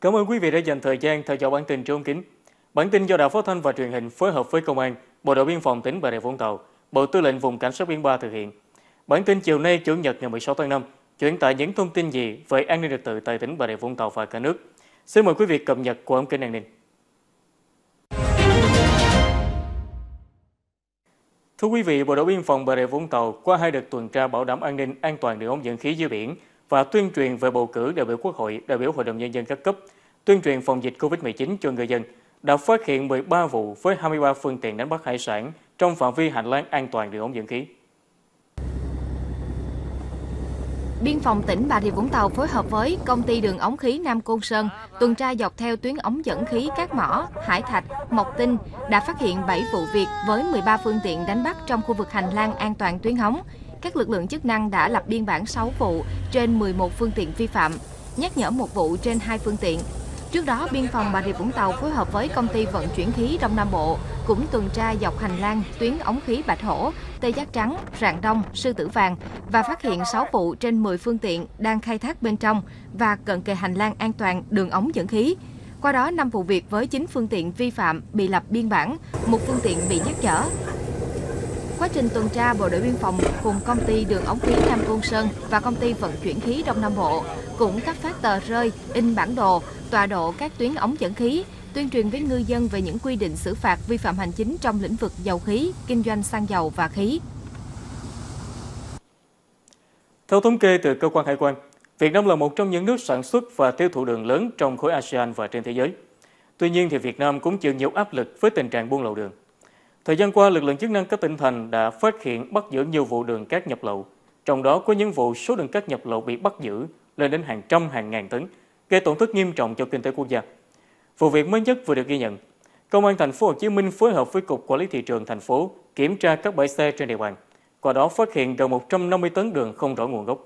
Cảm ơn quý vị đã dành thời gian theo dõi bản tin trốn kính. Bản tin do Đài Phát thanh và Truyền hình phối hợp với Công an, Bộ đội Biên phòng tỉnh Bà Rịa Vũng Tàu, Bộ Tư lệnh Vùng Cảnh sát Biển 3 thực hiện. Bản tin chiều nay Chủ nhật ngày 16 tháng 5 chuyển tải những thông tin gì về an ninh trật tự tại tỉnh Bà Rịa Vũng Tàu và cả nước. Xin mời quý vị cập nhật của ông kênh an ninh. Thưa quý vị, Bộ đội Biên phòng Bà Rịa Vũng Tàu qua hai đợt tuần tra bảo đảm an ninh an toàn đường ống dẫn khí dưới biển và tuyên truyền về bầu cử đại biểu Quốc hội, đại biểu Hội đồng Nhân dân các cấp, tuyên truyền phòng dịch COVID-19 cho người dân, đã phát hiện 13 vụ với 23 phương tiện đánh bắt hải sản trong phạm vi hành lang an toàn đường ống dẫn khí. Biên phòng tỉnh Bà Rịa Vũng Tàu phối hợp với công ty đường ống khí Nam Côn Sơn tuần tra dọc theo tuyến ống dẫn khí các mỏ, Hải Thạch, Mộc Tinh đã phát hiện 7 vụ việc với 13 phương tiện đánh bắt trong khu vực hành lang an toàn tuyến ống. Các lực lượng chức năng đã lập biên bản 6 vụ trên 11 phương tiện vi phạm, nhắc nhở một vụ trên 2 phương tiện. Trước đó, Biên phòng Bà Rịa Vũng Tàu phối hợp với công ty vận chuyển khí Đông Nam Bộ cũng tuần tra dọc hành lang tuyến ống khí Bạch Hổ, Tê Giác Trắng, Rạng Đông, Sư Tử Vàng và phát hiện 6 vụ trên 10 phương tiện đang khai thác bên trong và cận kề hành lang an toàn đường ống dẫn khí. Qua đó, 5 vụ việc với 9 phương tiện vi phạm bị lập biên bản, một phương tiện bị nhắc nhở. Quá trình tuần tra, Bộ đội biên phòng cùng công ty đường ống khí Nam Côn Sơn và công ty vận chuyển khí Đông Nam Bộ cũng cấp phát tờ rơi, in bản đồ, tọa độ các tuyến ống dẫn khí, tuyên truyền với ngư dân về những quy định xử phạt vi phạm hành chính trong lĩnh vực dầu khí, kinh doanh xăng dầu và khí. Theo thống kê từ cơ quan hải quan, Việt Nam là một trong những nước sản xuất và tiêu thụ đường lớn trong khối ASEAN và trên thế giới. Tuy nhiên thì Việt Nam cũng chịu nhiều áp lực với tình trạng buôn lậu đường. Thời gian qua, lực lượng chức năng các tỉnh thành đã phát hiện bắt giữ nhiều vụ đường cát nhập lậu. Trong đó có những vụ số đường cát nhập lậu bị bắt giữ lên đến hàng trăm hàng ngàn tấn, gây tổn thất nghiêm trọng cho kinh tế quốc gia. Vụ việc mới nhất vừa được ghi nhận. Công an thành phố Hồ Chí Minh phối hợp với Cục Quản lý thị trường thành phố kiểm tra các bãi xe trên địa bàn. Qua đó phát hiện gần 150 tấn đường không rõ nguồn gốc.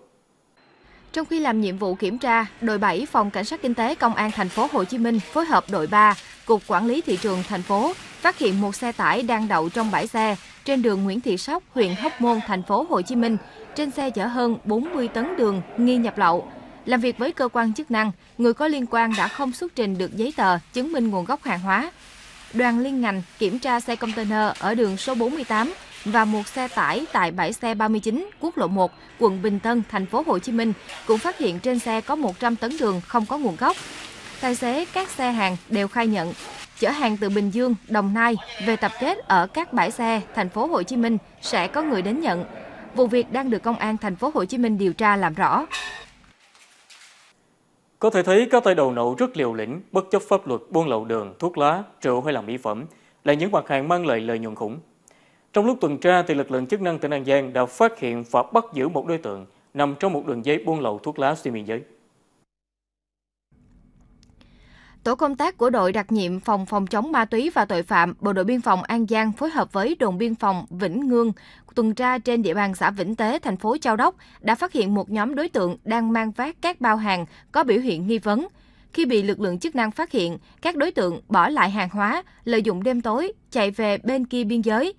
Trong khi làm nhiệm vụ kiểm tra, đội 7 Phòng Cảnh sát Kinh tế Công an thành phố Hồ Chí Minh phối hợp đội 3 Cục Quản lý thị trường thành phố phát hiện một xe tải đang đậu trong bãi xe trên đường Nguyễn Thị Sóc, huyện Hóc Môn, thành phố Hồ Chí Minh. Trên xe chở hơn 40 tấn đường nghi nhập lậu. Làm việc với cơ quan chức năng, người có liên quan đã không xuất trình được giấy tờ chứng minh nguồn gốc hàng hóa. Đoàn liên ngành kiểm tra xe container ở đường số 48 và một xe tải tại bãi xe 39, quốc lộ 1, quận Bình Tân, thành phố Hồ Chí Minh cũng phát hiện trên xe có 100 tấn đường không có nguồn gốc. Tài xế các xe hàng đều khai nhận chở hàng từ Bình Dương, Đồng Nai về tập kết ở các bãi xe thành phố Hồ Chí Minh sẽ có người đến nhận. Vụ việc đang được công an thành phố Hồ Chí Minh điều tra làm rõ. Có thể thấy các tay đầu nậu rất liều lĩnh, bất chấp pháp luật buôn lậu đường, thuốc lá, rượu hay là mỹ phẩm là những mặt hàng mang lại lợi nhuận khủng. Trong lúc tuần tra thì lực lượng chức năng tỉnh An Giang đã phát hiện và bắt giữ một đối tượng nằm trong một đường dây buôn lậu thuốc lá xuyên biên giới. Tổ công tác của đội đặc nhiệm phòng phòng chống ma túy và tội phạm Bộ đội biên phòng An Giang phối hợp với đồn biên phòng Vĩnh Ngương tuần tra trên địa bàn xã Vĩnh Tế, thành phố Châu Đốc đã phát hiện một nhóm đối tượng đang mang vác các bao hàng có biểu hiện nghi vấn. Khi bị lực lượng chức năng phát hiện, các đối tượng bỏ lại hàng hóa, lợi dụng đêm tối chạy về bên kia biên giới.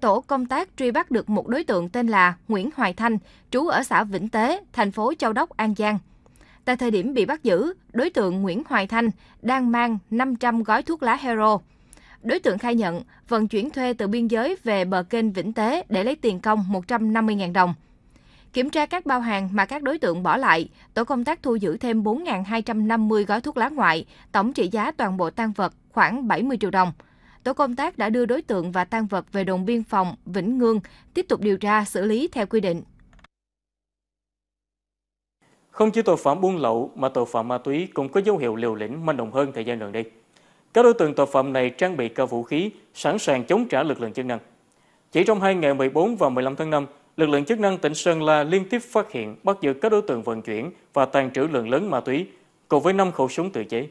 Tổ công tác truy bắt được một đối tượng tên là Nguyễn Hoài Thanh, trú ở xã Vĩnh Tế, thành phố Châu Đốc, An Giang. Tại thời điểm bị bắt giữ, đối tượng Nguyễn Hoài Thanh đang mang 500 gói thuốc lá hero. Đối tượng khai nhận vận chuyển thuê từ biên giới về bờ kênh Vĩnh Tế để lấy tiền công 150.000 đồng. Kiểm tra các bao hàng mà các đối tượng bỏ lại, tổ công tác thu giữ thêm 4.250 gói thuốc lá ngoại, tổng trị giá toàn bộ tăng vật khoảng 70 triệu đồng. Tổ công tác đã đưa đối tượng và tăng vật về đồn biên phòng Vĩnh Ngương tiếp tục điều tra xử lý theo quy định. Không chỉ tội phạm buôn lậu mà tội phạm ma túy cũng có dấu hiệu liều lĩnh manh động hơn thời gian gần đây. Các đối tượng tội phạm này trang bị cả vũ khí, sẵn sàng chống trả lực lượng chức năng. Chỉ trong hai ngày 14 và 15 tháng 5, lực lượng chức năng tỉnh Sơn La liên tiếp phát hiện bắt giữ các đối tượng vận chuyển và tàn trữ lượng lớn ma túy, cùng với 5 khẩu súng tự chế.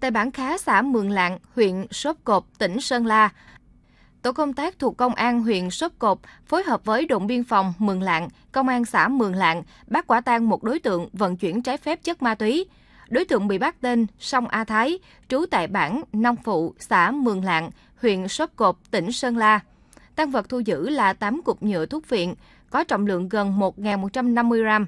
Tại bản khá xã Mường Lạng, huyện Sốp Cộp, tỉnh Sơn La, Tổ công tác thuộc Công an huyện Sốp Cộp phối hợp với đồn biên phòng Mường Lạng, Công an xã Mường Lạng bắt quả tang một đối tượng vận chuyển trái phép chất ma túy. Đối tượng bị bắt tên Song A Thái, trú tại bản Nông Phụ, xã Mường Lạng, huyện Sốp Cộp, tỉnh Sơn La. Tăng vật thu giữ là 8 cục nhựa thuốc viện, có trọng lượng gần 1.150 gram.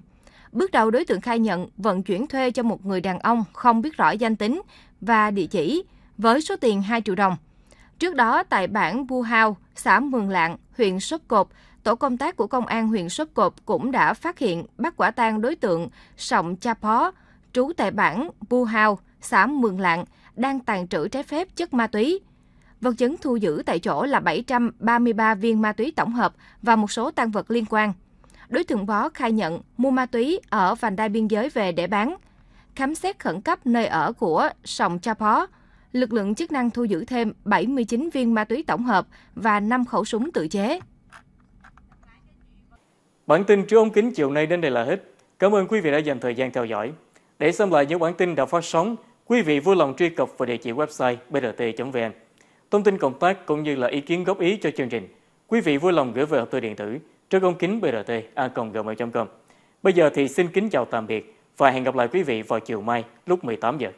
Bước đầu đối tượng khai nhận vận chuyển thuê cho một người đàn ông không biết rõ danh tính và địa chỉ với số tiền 2 triệu đồng. Trước đó, tại bản Bu Hao, xã Mường Lạng, huyện Sốp Cộp, tổ công tác của công an huyện Sốp Cộp cũng đã phát hiện bắt quả tang đối tượng Sọng Cha Pó, trú tại bản Bu Hao, xã Mường Lạng, đang tàn trữ trái phép chất ma túy. Vật chứng thu giữ tại chỗ là 733 viên ma túy tổng hợp và một số tăng vật liên quan. Đối tượng Bó khai nhận mua ma túy ở vành đai biên giới về để bán. Khám xét khẩn cấp nơi ở của Sòng Cha Pó, lực lượng chức năng thu giữ thêm 79 viên ma túy tổng hợp và 5 khẩu súng tự chế. Bản tin trưa ống kính chiều nay đến đây là hết. Cảm ơn quý vị đã dành thời gian theo dõi. Để xem lại những bản tin đã phát sóng, quý vị vui lòng truy cập vào địa chỉ website brt.vn. Thông tin cộng tác cũng như là ý kiến góp ý cho chương trình, quý vị vui lòng gửi về hộp thư điện tử trước ống kính brt.a.gmail.com. Bây giờ thì xin kính chào tạm biệt và hẹn gặp lại quý vị vào chiều mai lúc 18 giờ.